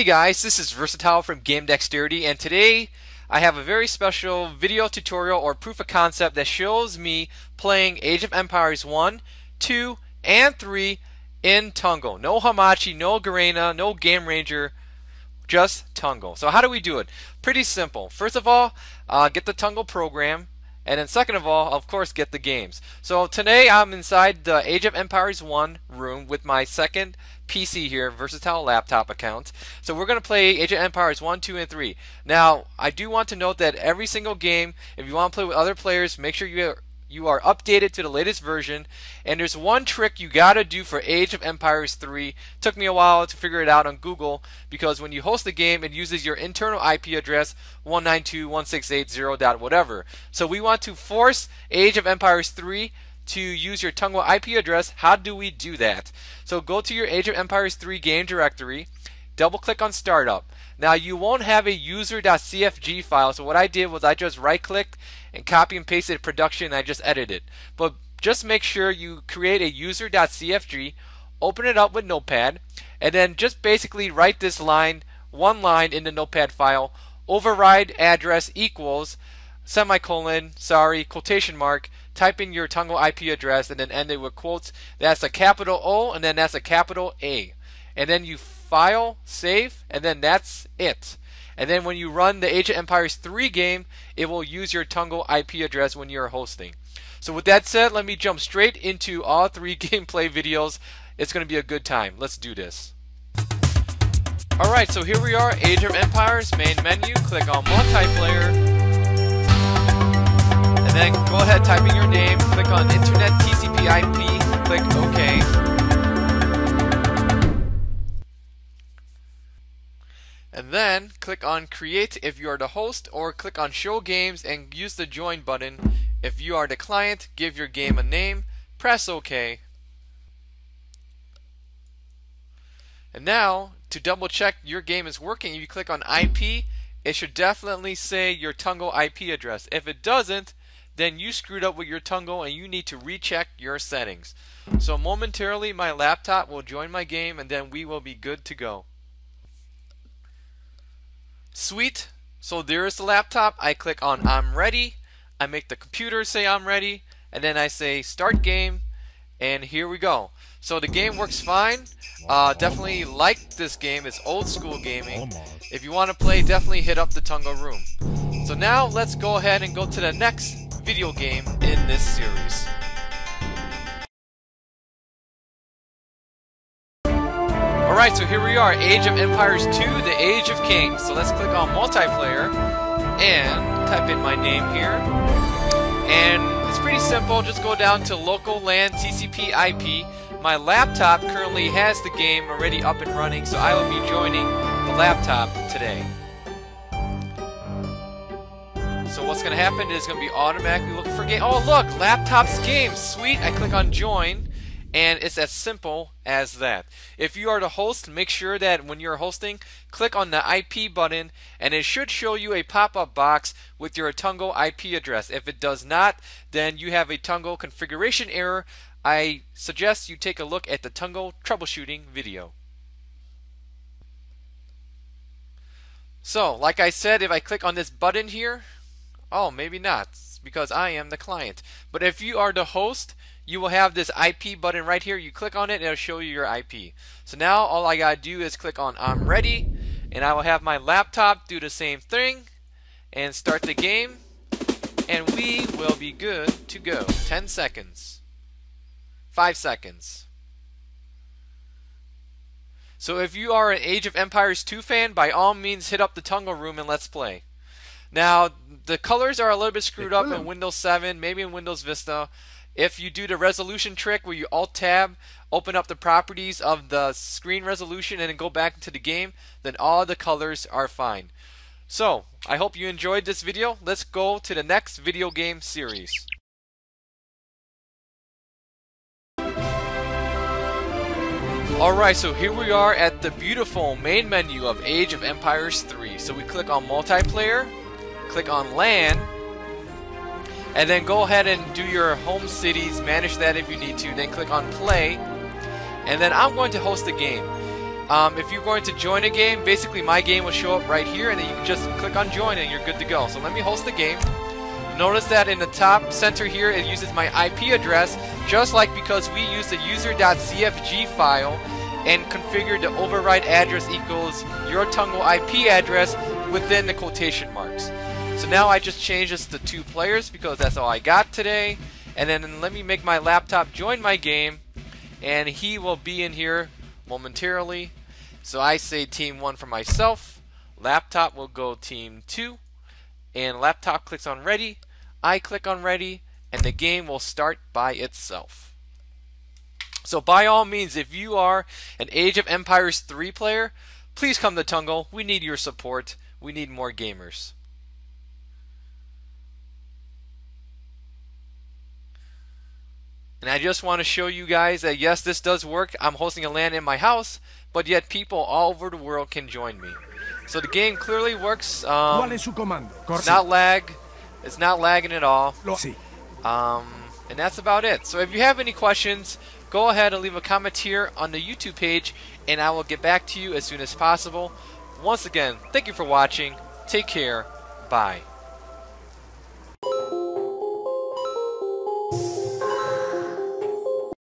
Hey guys, this is Versatile from Game Dexterity and today I have a very special video tutorial or proof of concept that shows me playing Age of Empires 1, 2, and 3 in Tunngle. No Hamachi, no Garena, no Game Ranger, just Tunngle. So how do we do it? Pretty simple. First of all, uh, get the Tunngle program. And then second of all, of course, get the games. So today I'm inside the Age of Empires 1 room with my second PC here, Versatile laptop account. So we're going to play Age of Empires 1, 2, and 3. Now, I do want to note that every single game, if you want to play with other players, make sure you you are updated to the latest version. And there's one trick you gotta do for Age of Empires 3. Took me a while to figure it out on Google because when you host the game, it uses your internal IP address 192.168.0. whatever. So we want to force Age of Empires 3 to use your Tunngle IP address. How do we do that? So go to your Age of Empires 3 game directory double click on startup. Now you won't have a user.cfg file so what I did was I just right clicked and copy and pasted production and I just edited. But just make sure you create a user.cfg, open it up with Notepad, and then just basically write this line, one line in the Notepad file, override address equals semicolon, sorry, quotation mark, type in your Tunngle IP address and then end it with quotes. That's a capital O and then that's a capital A. And then you file, save, and then that's it. And then when you run the Age of Empires 3 game, it will use your Tunngle IP address when you're hosting. So with that said, let me jump straight into all three gameplay videos. It's going to be a good time. Let's do this. Alright, so here we are, Age of Empires, main menu, click on multiplayer, and then go ahead, type in your name, click on Internet TCP IP, click OK. And then click on create if you are the host or click on show games and use the join button. If you are the client, give your game a name, press OK. And now to double check your game is working, you click on IP, it should definitely say your Tunngle IP address. If it doesn't, then you screwed up with your Tunngle and you need to recheck your settings. So momentarily my laptop will join my game and then we will be good to go. Sweet. So there is the laptop. I click on I'm ready. I make the computer say I'm ready. And then I say start game. And here we go. So the game works fine. Uh, definitely like this game. It's old school gaming. If you want to play, definitely hit up the Tunngle room. So now let's go ahead and go to the next video game in this series. Alright, so here we are, Age of Empires 2, The Age of Kings. So let's click on multiplayer and type in my name here. And it's pretty simple, just go down to local LAN TCP IP. My laptop currently has the game already up and running, so I will be joining the laptop today. What's going to happen is going to be automatically looking for game. Oh, look, laptop's game. Sweet. I click on join. And it's as simple as that. If you are the host, make sure that when you're hosting, click on the IP button and it should show you a pop-up box with your Tunngle IP address. If it does not, then you have a Tunngle configuration error. I suggest you take a look at the Tunngle troubleshooting video. So, like I said, if I click on this button here, oh, maybe not, because I am the client. But if you are the host, you will have this IP button right here. You click on it and it'll show you your IP. So now all I gotta do is click on I'm ready and I will have my laptop do the same thing and start the game and we will be good to go. 10 seconds. 5 seconds. So if you are an Age of Empires 2 fan, by all means hit up the Tunngle room and let's play. Now, the colors are a little bit screwed up in Windows 7, maybe in Windows Vista. If you do the resolution trick where you alt tab, open up the properties of the screen resolution and then go back into the game, then all the colors are fine. So, I hope you enjoyed this video. Let's go to the next video game series. Alright, so here we are at the beautiful main menu of Age of Empires 3. So we click on multiplayer, click on LAN, and then go ahead and do your home cities, manage that if you need to, then click on play, and then I'm going to host a game. Um, if you're going to join a game, basically my game will show up right here, and then you can just click on join and you're good to go. So let me host the game. Notice that in the top center here, it uses my IP address, just like because we use the user.cfg file and configured the override address equals your Tunngle IP address within the quotation marks. So now I just change this to two players because that's all I got today. And then let me make my laptop join my game and he will be in here momentarily. So I say team 1 for myself. Laptop will go team 2. And laptop clicks on ready. I click on ready and the game will start by itself. So by all means, if you are an Age of Empires 3 player, please come to Tunngle. We need your support. We need more gamers. And I just want to show you guys that yes, this does work. I'm hosting a LAN in my house, but yet people all over the world can join me. So the game clearly works. Um, it's not lag. It's not lagging at all. Um, and that's about it. So if you have any questions, go ahead and leave a comment here on the YouTube page, and I will get back to you as soon as possible. Once again, thank you for watching. Take care. Bye.